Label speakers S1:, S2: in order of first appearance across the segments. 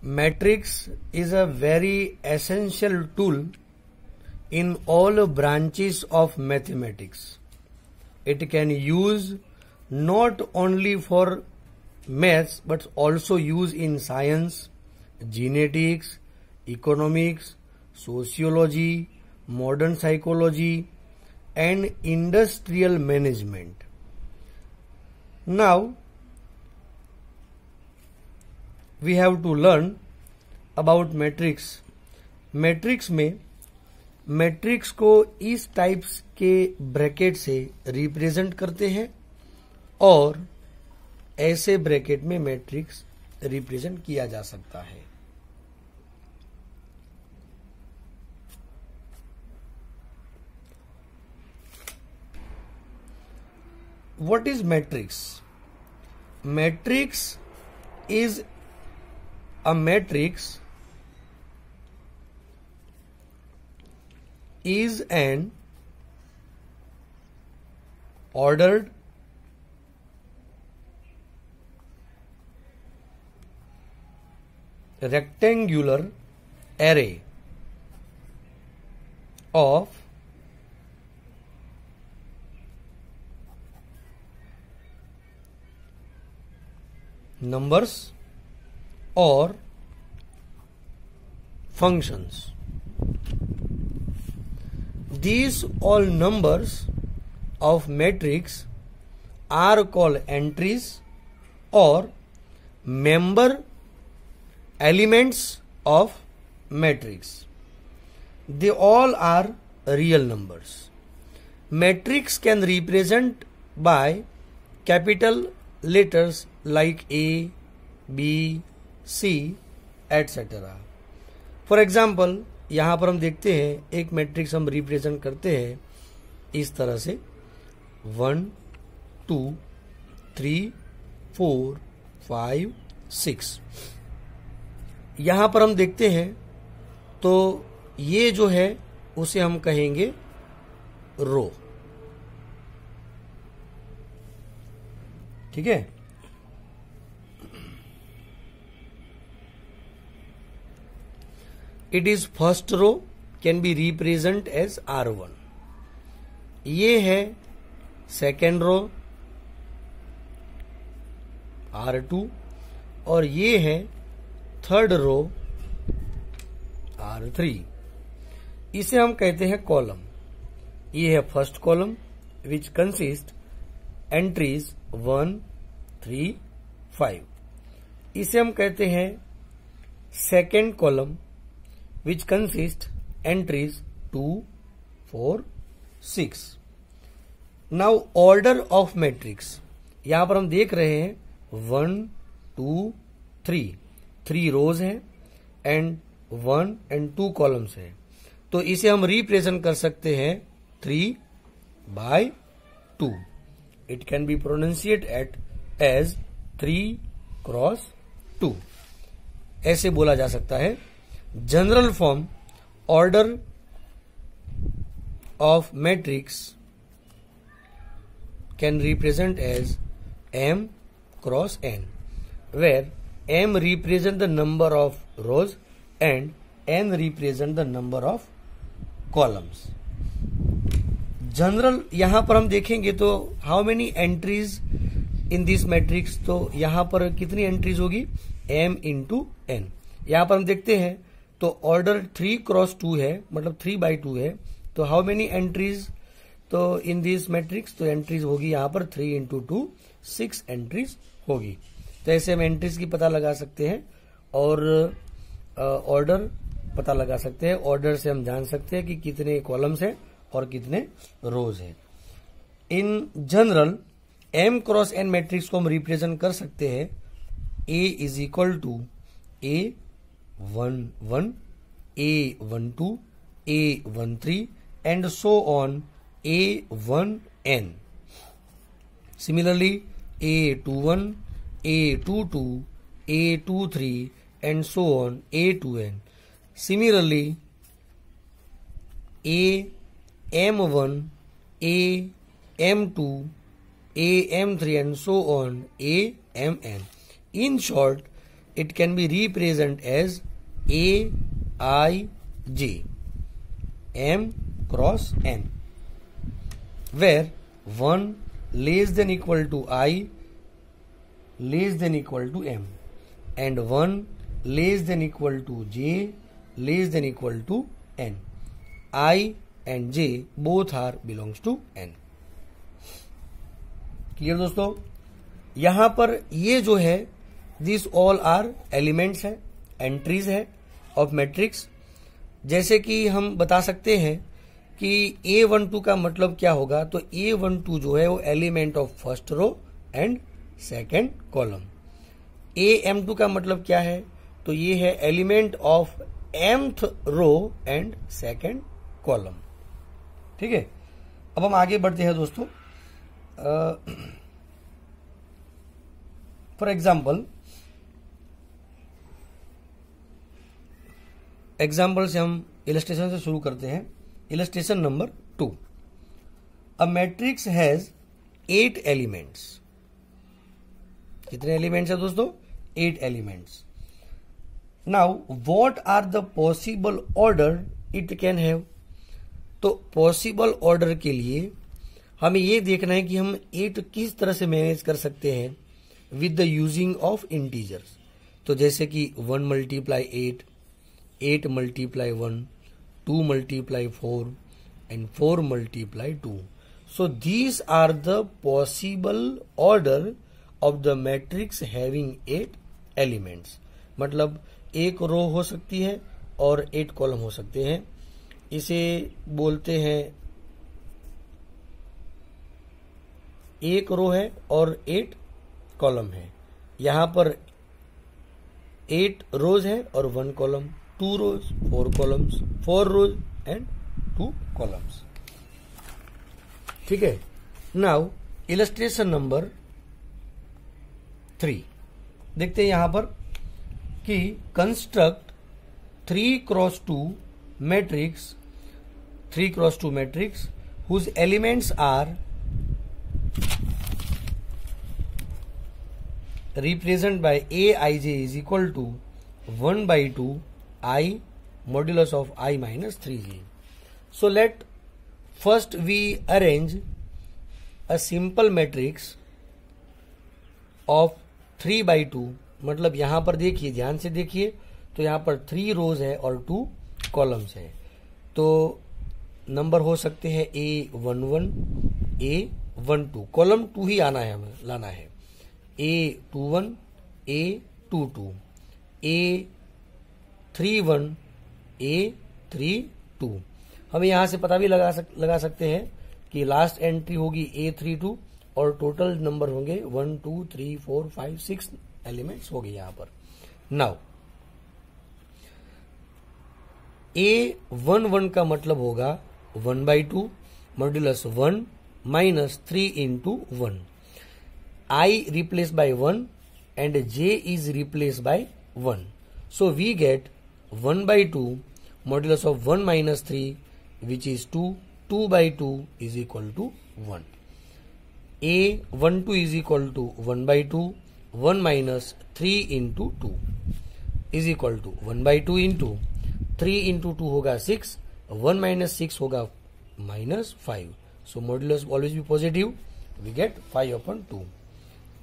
S1: Matrix is a very essential tool in all branches of mathematics. It can use not only for maths but also use in science, genetics, economics, sociology, modern psychology and industrial management. Now we have to learn about matrix matrix में matrix को इस types के bracket से represent करते हैं और ऐसे bracket में मैट्रिक्स रिप्रेजेंट किया जा सकता है। What is matrix? Matrix is a matrix is an ordered rectangular array of numbers or functions. These all numbers of matrix are called entries or member elements of matrix. They all are real numbers. Matrix can represent by capital letters like A, B, C etcetera for example यहाँ पर हम देखते हैं, एक matrix हम represent करते हैं, इस तरह से। One two three four five six यहाँ पर हम देखते हैं तो ये जो है, उसे हम कहेंगे रो ठीक है? It is first row can be represent as R one ये है सेकेंड रो आर टू और ये है थर्ड रो आर थ्री इसे हम कहते हैं कॉलम ये है first column which consist entries one three five इसे हम कहते हैं second column which consist entries 2, 4, 6. Now order of matrix. यहाँ पर हम देख रहे हैं one two three three rows हैं and one and two columns हैं. तो इसे हम रिप्रेजेंट कर सकते हैं three by two it can be pronounciate at as three cross two ऐसे बोला जा सकता है general form order of matrix can represent as M cross N where M represent the number of rows and N represent the number of columns general यहाँ पर हम देखेंगे तो how many entries in this matrix तो यहाँ पर कितनी entries होगी? एम इन टू एन यहाँ पर हम देखते हैं तो ऑर्डर थ्री क्रॉस टू है मतलब थ्री बाई टू है। तो हाउ मेनी एंट्रीज तो इन दिस मैट्रिक्स तो एंट्रीज होगी यहाँ पर three into two six entries होगी। तो ऐसे हम एंट्रीज की पता लगा सकते हैं और ऑर्डर पता लगा सकते हैं। ऑर्डर से हम जान सकते हैं कि कितने कॉलम्स हैं और कितने रोज हैं। In general M cross N matrix को हम रिप्रेजेंट कर सकते हैं। A is equal to A 1 1 a 1 2 a 1 3 and so on a 1 n. Similarly a 2 1 a 2 2 a 2 3 and so on a 2 n. Similarly a m 1 a m 2 a m 3 and so on a m n. In short it can be represented as A I J M cross N where one less than equal to I less than equal to M and one less than equal to J less than equal to N I and J both are belongs to N clear दोस्तों? यहाँ पर ये जो है this all are elements है entries है of matrix जैसे कि हम बता सकते हैं कि ए वन टू का मतलब क्या होगा? तो ए वन टू जो है वो element of first row and second column A M two का मतलब क्या है? तो ये है element of mth row and second column ठीक है? अब हम आगे बढ़ते हैं दोस्तों। फॉर एग्ज़ाम्पल एग्ज़ाम्पल से हम इलस्ट्रेशन से शुरू करते हैं। Illustration number two. A matrix has eight elements कितने एलिमेंट्स है दोस्तों? Eight elements now what are the possible order it can have तो पॉसिबल ऑर्डर के लिए हमें यह देखना है कि हम एट किस तरह से मैनेज कर सकते हैं with the using of integers तो जैसे कि one multiply eight eight multiply one two multiply four and four multiply two so these are the possible order of the matrix having eight elements मतलब एक row हो सकती है और eight column हो सकते हैं। इसे बोलते हैं, एक रो है और एट कॉलम है। यहाँ पर एट रोज है और one column two rows four columns four rows and two columns ठीक है? नाउ इलस्ट्रेशन नंबर थ्री देखते हैं यहाँ पर कि construct three cross two matrix three cross two matrix whose elements are represented by aij is equal to 1 by 2 i modulus of i minus 3j. So, let first we arrange a simple matrix of 3 by 2 मतलब यहाँ पर देखिए, ध्यान से देखिए तो यहाँ पर थ्री रोज है और टू कॉलम्स है। तो नंबर हो सकते हैं A one one A one two column two ही आना है हमें लाना है। A two one A two two A three one A three two हम यहाँ से पता भी लगा सक, लगा सकते हैं कि लास्ट एंट्री होगी ए थ्री टू और टोटल नंबर होंगे one two three four five six elements हो गए यहाँ पर। नाउ ए वन वन का मतलब होगा one by two modulus one minus three into one i replace by one and j is replace by one so we get one by two modulus of one minus three which is two two by two is equal to one a one two is equal to one by two one minus three into two is equal to one by two into three into two होगा six one minus six होगा minus five so modulus always be positive we get five upon two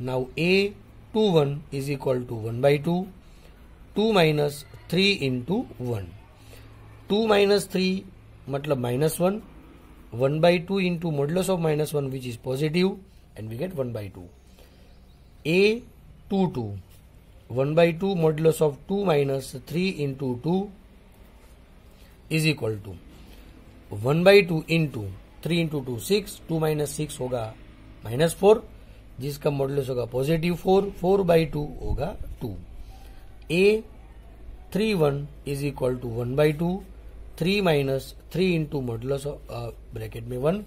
S1: now a two one is equal to one by two two minus three into one. Two minus three मतलब minus one. One by two into modulus of minus one which is positive and we get one by two. A two two. One by two modulus of two minus three into two is equal to one by two into three into two six, two minus six होगा minus four, जिसका modulus होगा positive four four by two होगा two. A three one is equal to one by two three minus three into modulus bracket में one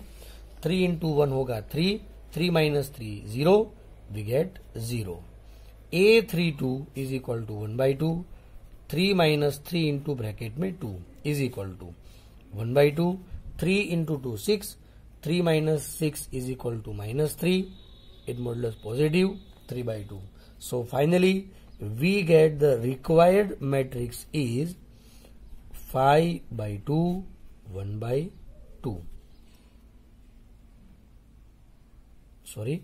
S1: three into one होगा three three minus three zero we get zero a three two is equal to one by two three minus three into bracket में two is equal to one by two three into two six three minus six is equal to minus three it modulus positive 3 by 2. So finally we get the required matrix is 5 by 2 1 by 2 sorry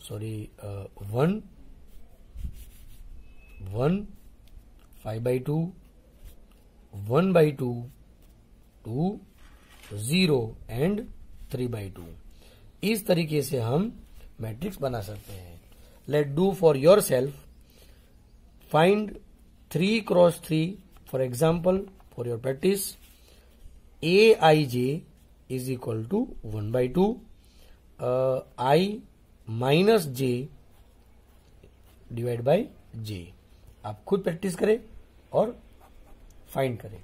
S1: sorry uh, 1 1 5 by 2 1 by 2 2 0 and 3 by two इस तरीके से हम matrix बना सकते हैं let do for yourself three cross three for example for your practice a i j is equal to one by two i minus j divide by j आप खुद practice करें और फाइंड करें।